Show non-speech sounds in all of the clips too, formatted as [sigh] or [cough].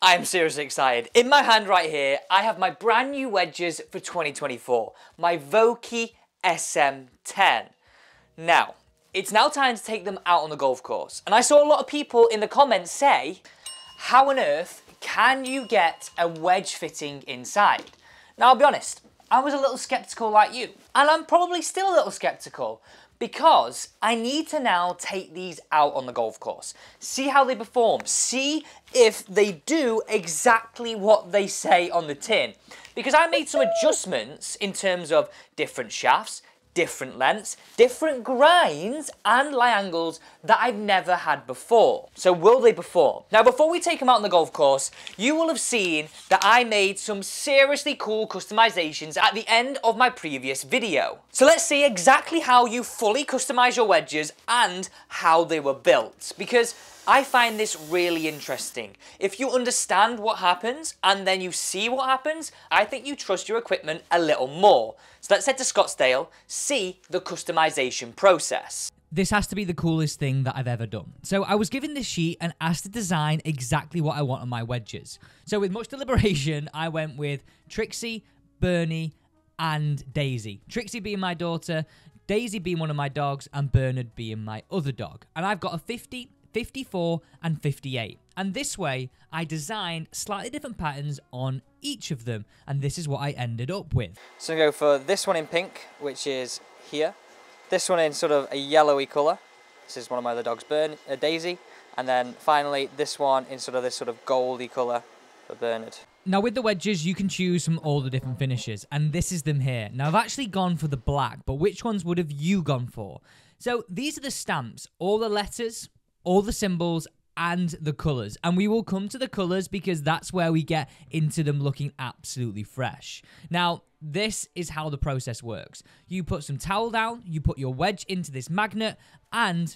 I'm seriously excited. In my hand right here, I have my brand new wedges for 2024, my Vokey SM10. Now, it's now time to take them out on the golf course. And I saw a lot of people in the comments say, how on earth can you get a wedge fitting inside? Now, I'll be honest, I was a little skeptical like you, and I'm probably still a little skeptical because I need to now take these out on the golf course, see how they perform, see if they do exactly what they say on the tin. Because I made some adjustments in terms of different shafts, different lengths, different grinds and lie angles that I've never had before. So will they perform? Now before we take them out on the golf course, you will have seen that I made some seriously cool customizations at the end of my previous video. So let's see exactly how you fully customize your wedges and how they were built. Because I find this really interesting. If you understand what happens and then you see what happens, I think you trust your equipment a little more. So let's head to Scottsdale, see the customization process. This has to be the coolest thing that I've ever done. So I was given this sheet and asked to design exactly what I want on my wedges. So with much deliberation, I went with Trixie, Bernie, and Daisy. Trixie being my daughter, Daisy being one of my dogs, and Bernard being my other dog. And I've got a 50, 54 and 58. And this way, I designed slightly different patterns on each of them, and this is what I ended up with. So I'm going to go for this one in pink, which is here. This one in sort of a yellowy colour. This is one of my other dogs, Burn, uh, Daisy. And then finally, this one in sort of this sort of goldy colour for Bernard. Now with the wedges, you can choose from all the different finishes, and this is them here. Now I've actually gone for the black, but which ones would have you gone for? So these are the stamps, all the letters, all the symbols and the colours. And we will come to the colours because that's where we get into them looking absolutely fresh. Now, this is how the process works. You put some towel down, you put your wedge into this magnet, and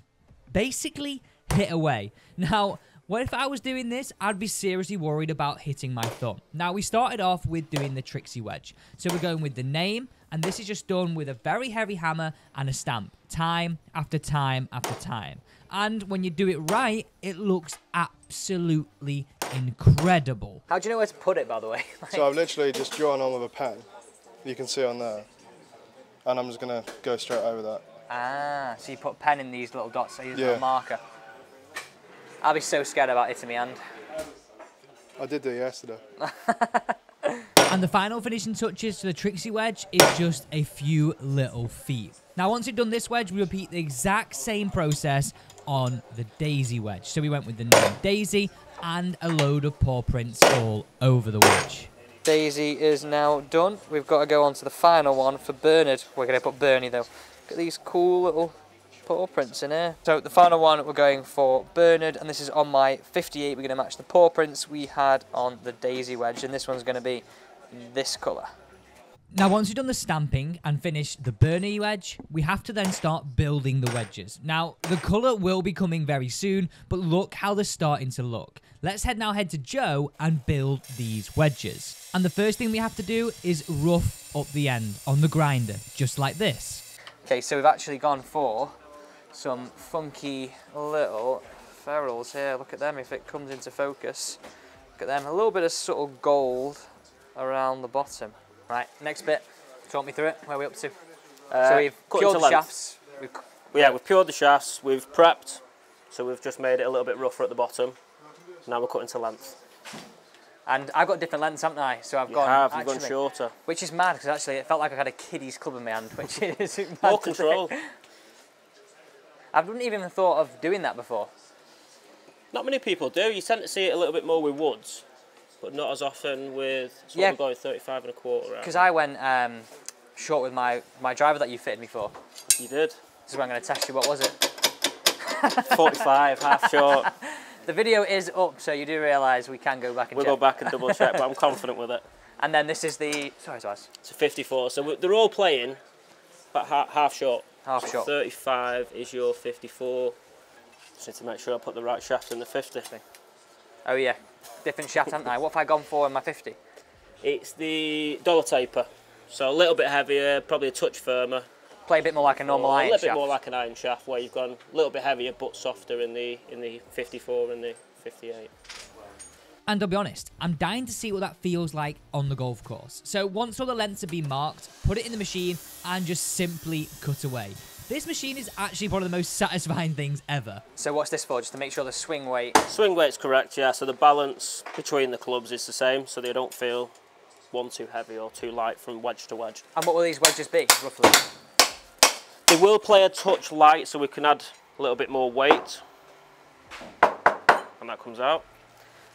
basically hit away. Now, what if I was doing this? I'd be seriously worried about hitting my thumb. Now, we started off with doing the Trixie wedge. So we're going with the name, and this is just done with a very heavy hammer and a stamp, time after time after time. And when you do it right, it looks absolutely incredible. How do you know where to put it, by the way? [laughs] so I've literally just drawn on with a pen. You can see on there. And I'm just going to go straight over that. Ah, so you put pen in these little dots, so you use yeah. a marker. I'll be so scared about hitting my hand. I did do it yesterday. [laughs] and the final finishing touches to the Trixie wedge is just a few little feet. Now, once you've done this wedge, we repeat the exact same process on the Daisy wedge. So we went with the name Daisy and a load of paw prints all over the wedge. Daisy is now done. We've got to go on to the final one for Bernard. We're going to put Bernie though. Look at these cool little paw prints in here. So the final one we're going for Bernard and this is on my 58. We're going to match the paw prints we had on the Daisy wedge and this one's going to be this colour. Now, once you've done the stamping and finished the Bernie wedge, we have to then start building the wedges. Now, the colour will be coming very soon, but look how they're starting to look. Let's head now head to Joe and build these wedges. And the first thing we have to do is rough up the end on the grinder, just like this. Okay, so we've actually gone for some funky little ferrules here. Look at them if it comes into focus. Look at them, a little bit of subtle gold around the bottom. Right, next bit. Talk me through it. Where are we up to? Uh, so we've cured the shafts. We've, yeah, we've cured the shafts. We've prepped. So we've just made it a little bit rougher at the bottom. Now we're cutting to length. And I've got different lengths, haven't I? So I've you gone. Have, you've gone shorter. Which is mad because actually it felt like I had a kiddie's club in my hand, which [laughs] is more control. I haven't even thought of doing that before. Not many people do. You tend to see it a little bit more with woods but not as often with. So yeah. Going 35 and a quarter. Because I went um, short with my my driver that you fitted me for. You did. This is where I'm going to test you. What was it? [laughs] [laughs] 45, half short. The video is up, so you do realise we can go back and we'll check. go back and double check, but I'm confident with it. [laughs] And then this is the sorry, Twice. It's a 54. So they're all playing, but half, half short. Half so short. 35 is your 54. Just need to make sure I put the right shaft in the 50. Oh yeah, different shaft, haven't I? What have I gone for in my 50? It's the dollar taper. So a little bit heavier, probably a touch firmer. Play a bit more like a normal iron shaft. A little shaft. bit more like an iron shaft, where you've gone a little bit heavier but softer in the in the 54 and the 58. And I'll be honest, I'm dying to see what that feels like on the golf course. So once all the lengths have been marked, put it in the machine and just simply cut away. This machine is actually one of the most satisfying things ever. So what's this for? Just to make sure the swing weight. Swing weight's correct, yeah. So the balance between the clubs is the same, so they don't feel one too heavy or too light from wedge to wedge. And what will these wedges be, roughly? They will play a touch light, so we can add a little bit more weight. And that comes out.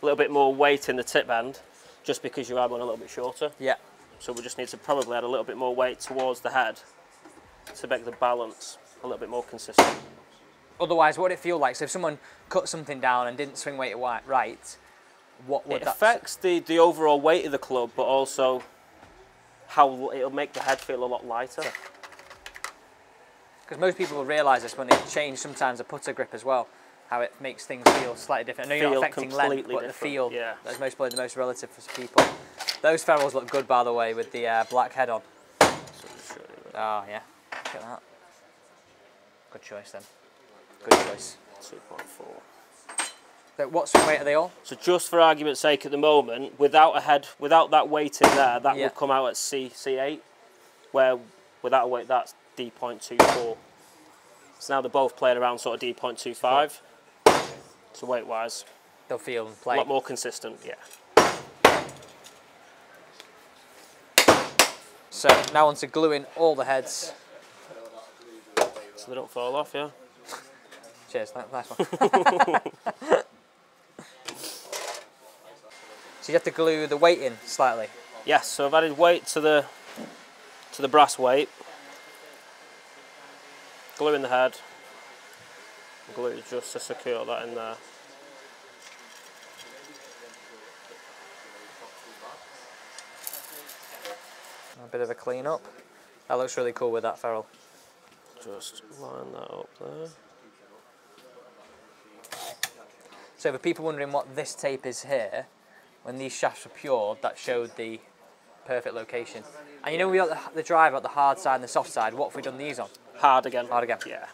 A little bit more weight in the tip end, just because you have one a little bit shorter. Yeah. So we just need to probably add a little bit more weight towards the head to make the balance a little bit more consistent. Otherwise, what would it feel like? So if someone cut something down and didn't swing weight it right, what would It that... affects the, the overall weight of the club, but also how it'll make the head feel a lot lighter. Because most people will realise this when they change sometimes a putter grip as well, how it makes things feel slightly different. I know you're not affecting length, but the feel yeah. that's most probably the most relative for people. Those ferrules look good, by the way, with the uh, black head on. So I'll show you that. Oh, yeah. Look at that. Good choice, then. Good choice. 2.4. So what swing weight are they all? So just for argument's sake, at the moment, without a head, without that weight in there, that Yeah. will come out at C C8, where without a weight, that's D.24. So now they're both playing around sort of D.25. So weight-wise, They'll feel and a lot more consistent. Yeah. So now on to gluing all the heads. So they don't fall off. Yeah. [laughs] Cheers, nice one. [laughs] so you have to glue the weight in slightly. Yes. So I've added weight to the to the brass weight. Glue in the head. Glue just to secure that in there. A bit of a clean up. That looks really cool with that ferrule. Just line that up there. So for people wondering what this tape is here, when these shafts were cured, that showed the perfect location. And you know we got the, the drive at the hard side and the soft side. What have we done these on? Hard again. Hard again. Yeah.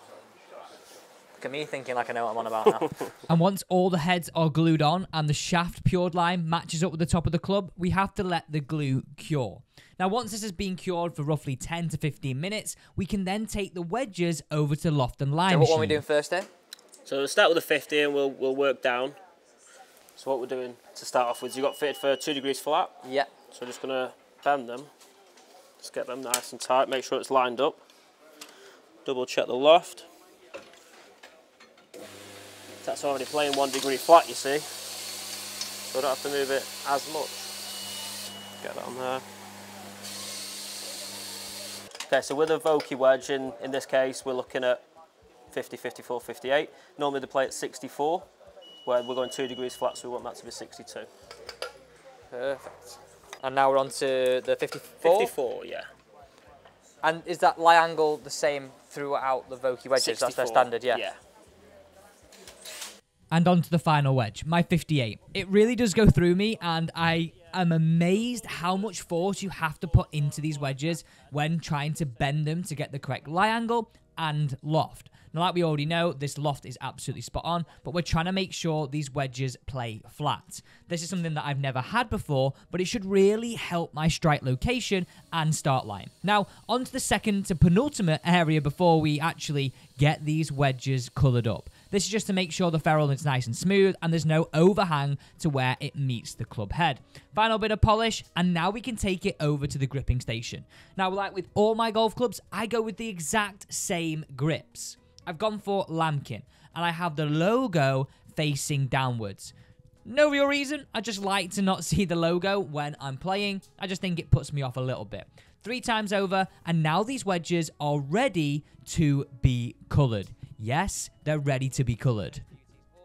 Look at me thinking like I know what I'm on about now. [laughs] And once all the heads are glued on and the shaft cured line matches up with the top of the club, we have to let the glue cure. Now, once this has been cured for roughly 10 to 15 minutes, we can then take the wedges over to loft and line so what one are we doing first then? So we'll start with a 50 and we'll, we'll work down. So what we're doing to start off with, you got fitted for two degrees flat. Yeah. So we're just gonna bend them. Just get them nice and tight, make sure it's lined up. Double check the loft. That's already playing one degree flat, you see. So I don't have to move it as much. Get that on there. Okay, so with a Vokey wedge, in, in this case, we're looking at 50, 54, 58. Normally they play at 64, where we're going two degrees flat, so we want that to be 62. Perfect. And now we're on to the 54. 54, yeah. And is that lie angle the same throughout the Vokey wedges? That's their standard, yeah. Yeah. And on to the final wedge, my 58. It really does go through me, and I am amazed how much force you have to put into these wedges when trying to bend them to get the correct lie angle and loft. Now, like we already know, this loft is absolutely spot on, but we're trying to make sure these wedges play flat. This is something that I've never had before, but it should really help my strike location and start line. Now, on to the second to penultimate area before we actually get these wedges coloured up. This is just to make sure the ferrule is nice and smooth and there's no overhang to where it meets the club head. Final bit of polish, and now we can take it over to the gripping station. Now, like with all my golf clubs, I go with the exact same grips. I've gone for Lamkin, and I have the logo facing downwards. No real reason, I just like to not [laughs] see the logo when I'm playing. I just think it puts me off a little bit. Three times over, and now these wedges are ready to be coloured. Yes, they're ready to be coloured.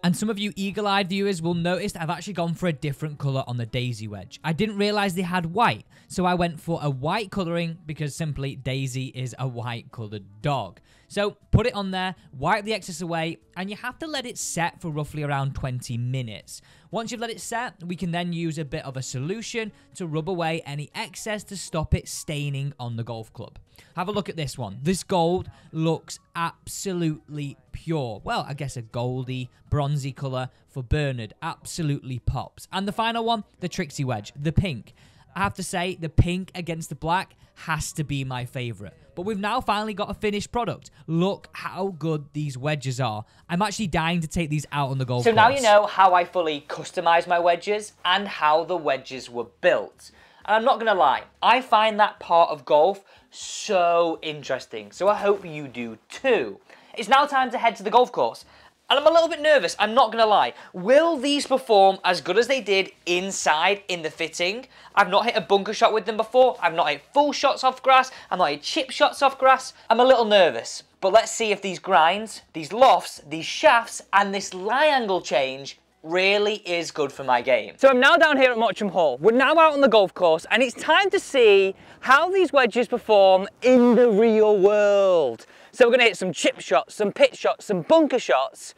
And some of you eagle-eyed viewers will notice I've actually gone for a different colour on the Daisy wedge. I didn't realise they had white, so I went for a white colouring because simply Daisy is a white coloured dog. So put it on there, wipe the excess away, and you have to let it set for roughly around 20 minutes. Once you've let it set, we can then use a bit of a solution to rub away any excess to stop it staining on the golf club. Have a look at this one. This gold looks absolutely pure. Well, I guess a goldy, bronzy colour for Bernard absolutely pops. And the final one, the Trixie Wedge, the pink. I have to say, the pink against the black has to be my favourite. But we've now finally got a finished product. Look how good these wedges are. I'm actually dying to take these out on the golf So course. now you know how I fully customize my wedges and how the wedges were built. And I'm not going to lie, I find that part of golf so interesting. So I hope you do too. It's now time to head to the golf course. And I'm a little bit nervous, I'm not going to lie. Will these perform as good as they did inside in the fitting? I've not hit a bunker shot with them before. I've not hit full shots off grass. I've not hit chip shots off grass. I'm a little nervous. But let's see if these grinds, these lofts, these shafts, and this lie angle change really is good for my game. So I'm now down here at Mottram Hall. We're now out on the golf course and it's time to see how these wedges perform in the real world. So we're gonna hit some chip shots, some pitch shots, some bunker shots.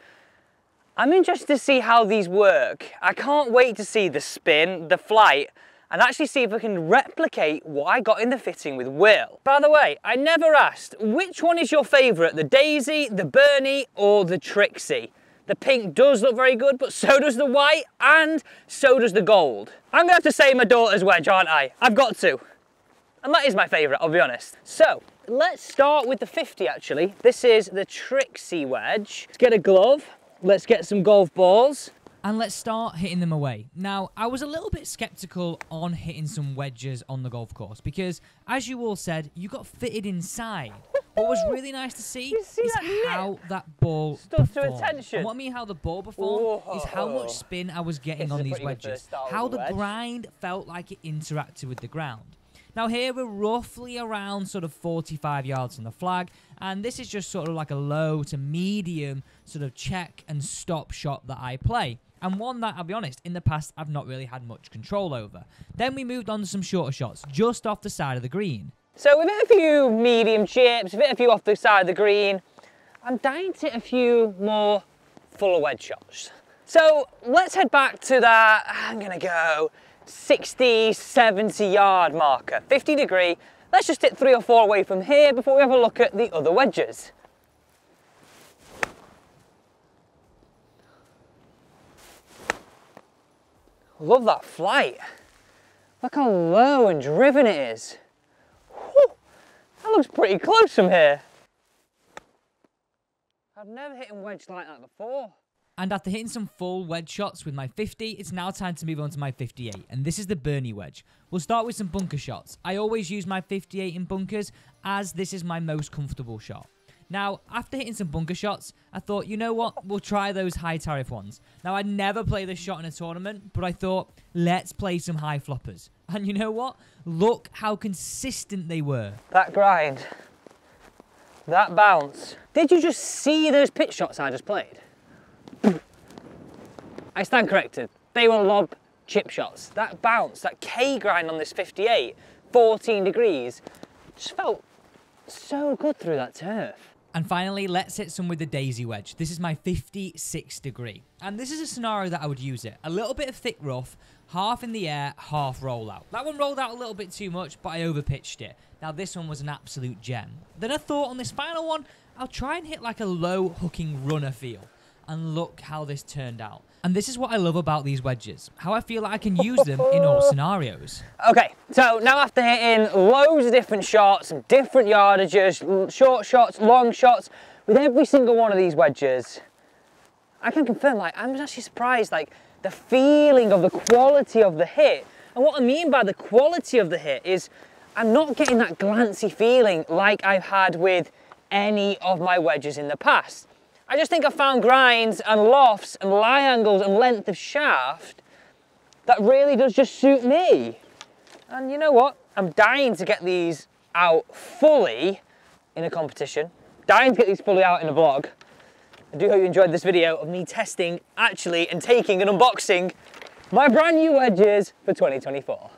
I'm interested to see how these work. I can't wait to see the spin, the flight, and actually see if I can replicate what I got in the fitting with Will. By the way, I never asked, which one is your favourite? The Daisy, the Bernie, or the Trixie? The pink does look very good, but so does the white, and so does the gold. I'm gonna have to say my daughter's wedge, aren't I? I've got to. And that is my favourite, I'll be honest. So, let's start with the 50 actually. This is the Trixie wedge. Let's get a glove. Let's get some golf balls. And let's start hitting them away. Now, I was a little bit skeptical on hitting some wedges on the golf course because, as you all said, you got fitted inside. What was really nice to see, [laughs] see is that how that ball to performed. attention. And what I mean how the ball performed is how much spin I was getting This on these wedges. first start with How the the wedge. grind felt like it interacted with the ground. Now here we're roughly around sort of 45 yards from the flag, and this is just sort of like a low to medium sort of check and stop shot that I play. And one that, I'll be honest, in the past I've not really had much control over. Then we moved on to some shorter shots, just off the side of the green. So we've hit a few medium chips, we've hit a few off the side of the green. I'm dying to hit a few more fuller wedge shots. So let's head back to that, I'm gonna go 60, 70 yard marker, 50 degree. Let's just hit three or four away from here before we have a look at the other wedges. Love that flight. Look how low and driven it is. Whew, that looks pretty close from here. I've never hit a wedge like that before. And after hitting some full wedge shots with my 50, it's now time to move on to my 58. And this is the Bernie wedge. We'll start with some bunker shots. I always use my 58 in bunkers as this is my most comfortable shot. Now, after hitting some bunker shots, I thought, you know what? We'll try those high tariff ones. Now, I'd never play this shot in a tournament, but I thought, let's play some high floppers. [laughs] And you know what? Look how consistent they were. That grind, that bounce. Did you just see those pitch shots I just played? I stand corrected. They were lob chip shots. That bounce, that K grind on this 58, 14 degrees, just felt so good through that turf. And finally, let's hit some with the daisy wedge. This is my 56 degree. And this is a scenario that I would use it. A little bit of thick rough, half in the air, half roll out. That one rolled out a little bit too much, but I overpitched it. Now this one was an absolute gem. Then I thought on this final one, I'll try and hit like a low hooking runner feel. And look how this turned out. And this is what I love about these wedges. How I feel like I can use them in all [laughs] scenarios. Okay, so now after hitting loads of different shots, different yardages, short shots, long shots, with every single one of these wedges, I can confirm, like, I'm actually surprised, like, the feeling of the quality of the hit. And what I mean by the quality of the hit is I'm not getting that glancy feeling like I've had with any of my wedges in the past. I just think I found grinds and lofts and lie angles and length of shaft that really does just suit me. And you know what? I'm dying to get these out fully in a competition. Dying to get these fully out in a vlog. I do hope you enjoyed this video of me testing, actually, and taking and unboxing my brand new wedges for 2024.